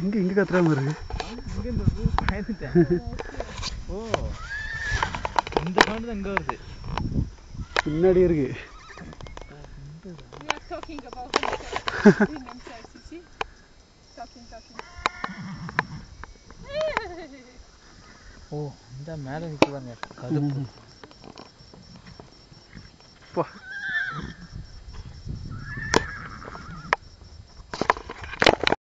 இங்க இங்க கத்துற மாதிரி ஓ இந்த சவுண்ட் தான் வருது பின்னாடி இருக்கு. ஓ இந்த மேல நிக்குவாங்க கருப்பு.